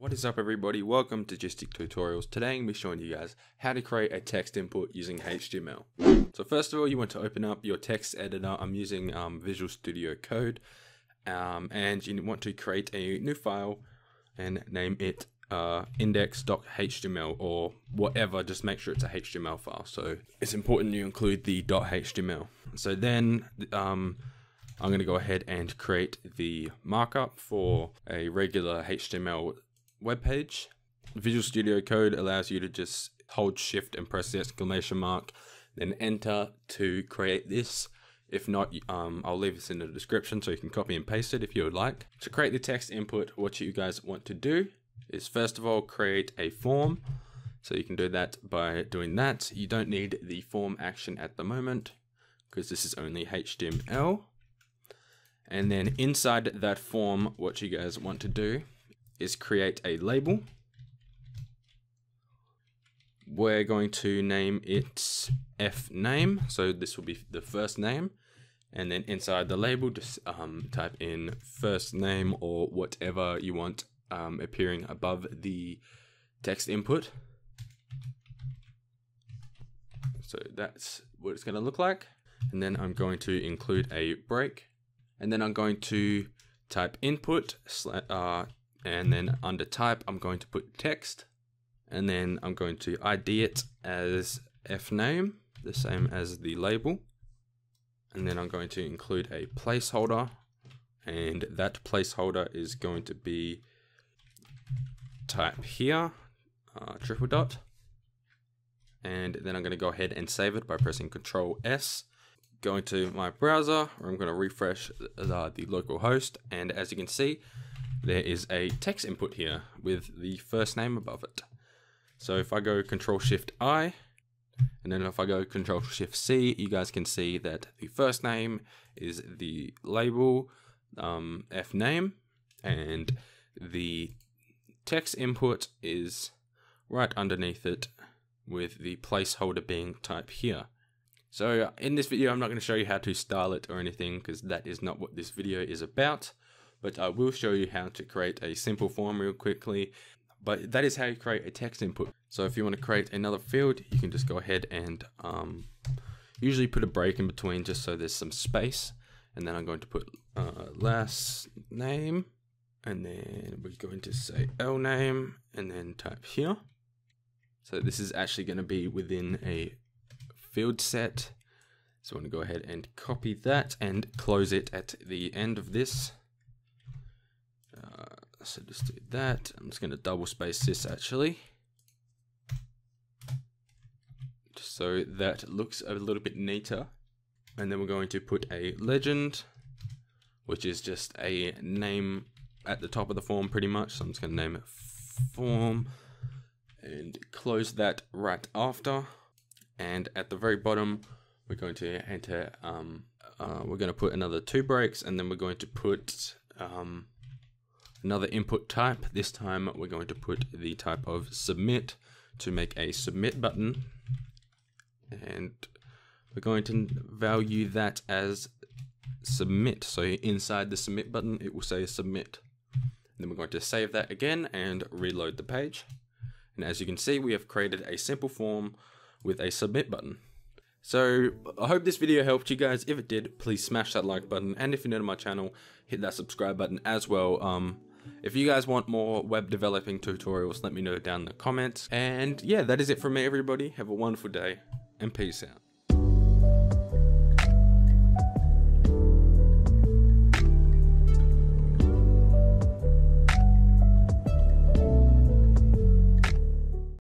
What is up everybody, welcome to Gystic Tutorials. Today I'm going to be showing you guys how to create a text input using HTML. So first of all you want to open up your text editor, I'm using um, Visual Studio Code um, and you want to create a new file and name it uh, index.html or whatever, just make sure it's a HTML file. So it's important you include the .html. So then um, I'm going to go ahead and create the markup for a regular HTML web page. Visual Studio Code allows you to just hold shift and press the exclamation mark, then enter to create this. If not, um, I'll leave this in the description so you can copy and paste it if you would like. To create the text input, what you guys want to do is first of all create a form. So you can do that by doing that. You don't need the form action at the moment because this is only HTML. And then inside that form, what you guys want to do is create a label. We're going to name it F name. So this will be the first name. And then inside the label, just um, type in first name or whatever you want um, appearing above the text input. So that's what it's going to look like. And then I'm going to include a break. And then I'm going to type input uh, and then under type I'm going to put text. And then I'm going to ID it as F name the same as the label. And then I'm going to include a placeholder. And that placeholder is going to be type here uh, triple dot. And then I'm going to go ahead and save it by pressing control S. Going to my browser I'm going to refresh the, the local host. And as you can see there is a text input here with the first name above it. So if I go Control Shift I, and then if I go Control Shift C, you guys can see that the first name is the label um, F name, and the text input is right underneath it with the placeholder being type here. So in this video, I'm not going to show you how to style it or anything because that is not what this video is about but I will show you how to create a simple form real quickly. But that is how you create a text input. So if you want to create another field, you can just go ahead and um, usually put a break in between just so there's some space. And then I'm going to put uh, last name, and then we're going to say L name, and then type here. So this is actually going to be within a field set. So I'm going to go ahead and copy that and close it at the end of this so just do that. I'm just going to double space this actually. Just so that looks a little bit neater. And then we're going to put a legend, which is just a name at the top of the form pretty much. So I'm just going to name it form and close that right after. And at the very bottom, we're going to enter, um, uh, we're going to put another two breaks and then we're going to put um, another input type. This time we're going to put the type of submit to make a submit button. And we're going to value that as submit. So inside the submit button, it will say submit. And then we're going to save that again and reload the page. And as you can see, we have created a simple form with a submit button. So I hope this video helped you guys. If it did, please smash that like button. And if you're new to my channel, hit that subscribe button as well. Um, if you guys want more web developing tutorials, let me know down in the comments. And yeah, that is it from me, everybody. Have a wonderful day, and peace out.